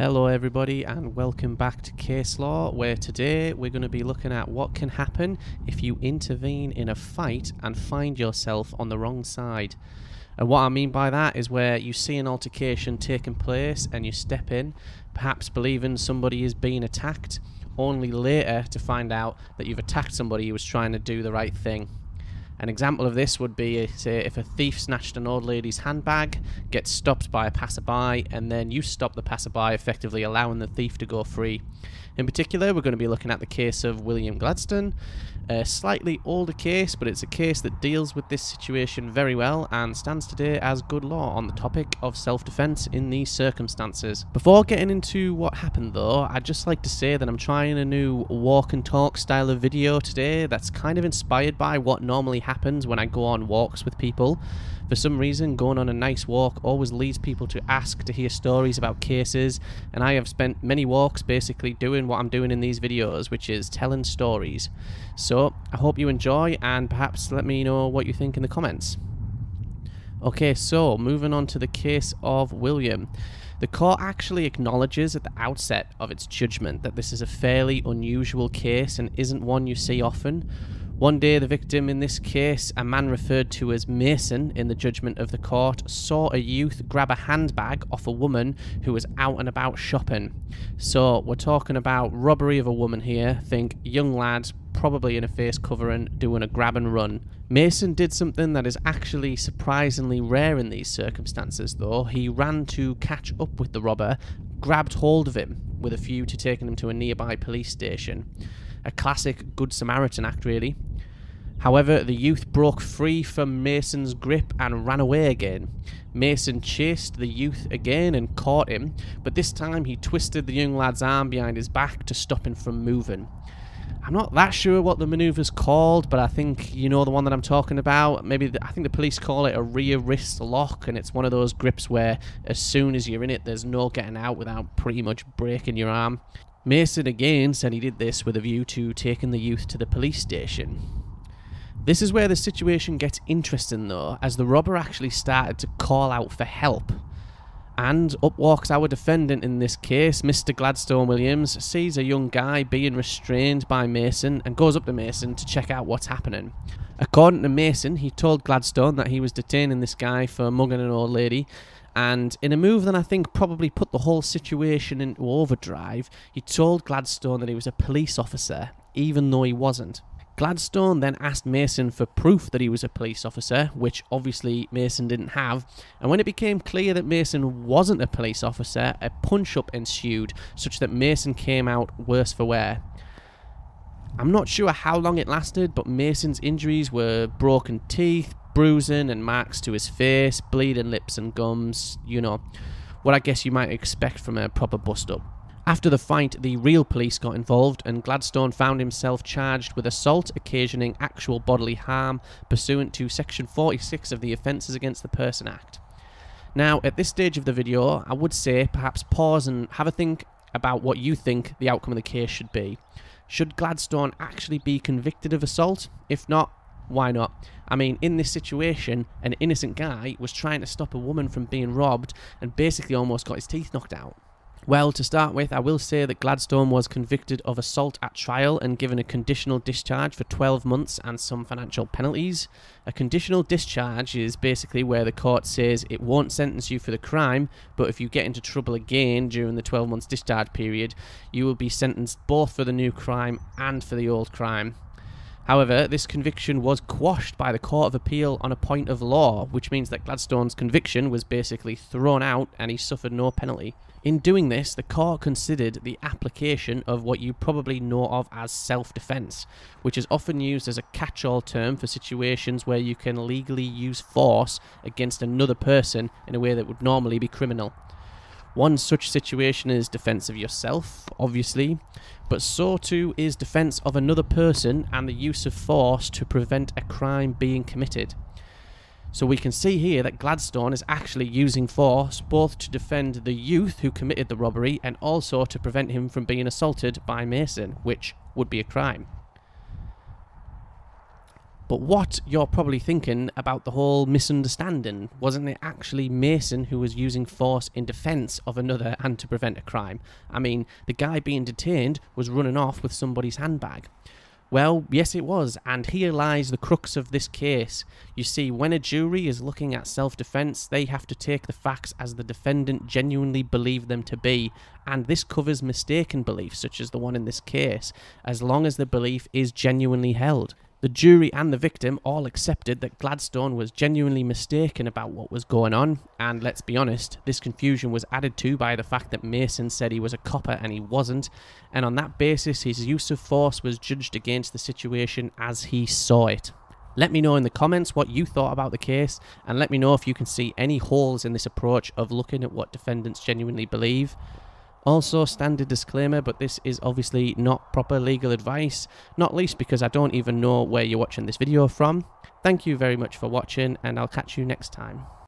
Hello, everybody, and welcome back to Case Lore, where today we're going to be looking at what can happen if you intervene in a fight and find yourself on the wrong side. And what I mean by that is where you see an altercation taking place and you step in, perhaps believing somebody is being attacked, only later to find out that you've attacked somebody who was trying to do the right thing. An example of this would be, say, if a thief snatched an old lady's handbag, gets stopped by a passerby, and then you stop the passerby, effectively allowing the thief to go free. In particular, we're going to be looking at the case of Williams Gladstone, a slightly older case, but it's a case that deals with this situation very well and stands today as good law on the topic of self-defense in these circumstances. Before getting into what happened though, I'd just like to say that I'm trying a new walk and talk style of video today that's kind of inspired by what normally happens when I go on walks with people. For some reason, going on a nice walk always leads people to ask to hear stories about cases, and I have spent many walks basically doing what I'm doing in these videos, which is telling stories. So, I hope you enjoy, and perhaps let me know what you think in the comments. Okay, so moving on to the case of Williams. The court actually acknowledges at the outset of its judgment that this is a fairly unusual case and isn't one you see often. One day, the victim in this case, a man referred to as Mason in the judgment of the court, saw a youth grab a handbag off a woman who was out and about shopping. So, we're talking about robbery of a woman here. Think young lads, probably in a face covering, doing a grab and run. Mason did something that is actually surprisingly rare in these circumstances, though. He ran to catch up with the robber, grabbed hold of him with a view to taking him to a nearby police station. A classic Good Samaritan act, really. However, the youth broke free from Mason's grip and ran away again. Mason chased the youth again and caught him, but this time he twisted the young lad's arm behind his back to stop him from moving. I'm not that sure what the manoeuvre's called, but I think you know the one that I'm talking about. Maybe the, I think the police call it a rear wrist lock, and it's one of those grips where as soon as you're in it, there's no getting out without pretty much breaking your arm. Mason again said he did this with a view to taking the youth to the police station. This is where the situation gets interesting though, as the robber actually started to call out for help. And up walks our defendant in this case, Mr. Gladstone Williams, sees a young guy being restrained by Mason and goes up to Mason to check out what's happening. According to Mason, he told Gladstone that he was detaining this guy for mugging an old lady, and in a move that I think probably put the whole situation into overdrive, he told Gladstone that he was a police officer, even though he wasn't. Gladstone then asked Mason for proof that he was a police officer, which obviously Mason didn't have, and when it became clear that Mason wasn't a police officer, a punch up ensued, such that Mason came out worse for wear. I'm not sure how long it lasted, but Mason's injuries were broken teeth, bruising and marks to his face, bleeding lips and gums, you know, what I guess you might expect from a proper bust up. After the fight, the real police got involved, and Gladstone found himself charged with assault occasioning actual bodily harm pursuant to Section 46 of the Offences Against the Person Act. Now, at this stage of the video, I would say perhaps pause and have a think about what you think the outcome of the case should be. Should Gladstone actually be convicted of assault? If not, why not? I mean, in this situation, an innocent guy was trying to stop a woman from being robbed and basically almost got his teeth knocked out. Well, to start with, I will say that Gladstone was convicted of assault at trial and given a conditional discharge for 12 months and some financial penalties. A conditional discharge is basically where the court says it won't sentence you for the crime, but if you get into trouble again during the 12 months discharge period, you will be sentenced both for the new crime and for the old crime. However, this conviction was quashed by the Court of Appeal on a point of law, which means that Gladstone's conviction was basically thrown out and he suffered no penalty. In doing this, the court considered the application of what you probably know of as self-defense, which is often used as a catch-all term for situations where you can legally use force against another person in a way that would normally be criminal. One such situation is defense of yourself, obviously, but so too is defense of another person and the use of force to prevent a crime being committed. So we can see here that Gladstone is actually using force both to defend the youth who committed the robbery and also to prevent him from being assaulted by Mason, which would be a crime. But what you're probably thinking about the whole misunderstanding, wasn't it actually Mason who was using force in defence of another and to prevent a crime? I mean, the guy being detained was running off with somebody's handbag. Well, yes, it was, and here lies the crux of this case. You see, when a jury is looking at self defence, they have to take the facts as the defendant genuinely believed them to be, and this covers mistaken beliefs, such as the one in this case, as long as the belief is genuinely held. The jury and the victim all accepted that Gladstone was genuinely mistaken about what was going on, and let's be honest, this confusion was added to by the fact that Mason said he was a copper and he wasn't, and on that basis, his use of force was judged against the situation as he saw it. Let me know in the comments what you thought about the case, and let me know if you can see any holes in this approach of looking at what defendants genuinely believe. Also, standard disclaimer, but this is obviously not proper legal advice, not least because I don't even know where you're watching this video from. Thank you very much for watching, and I'll catch you next time.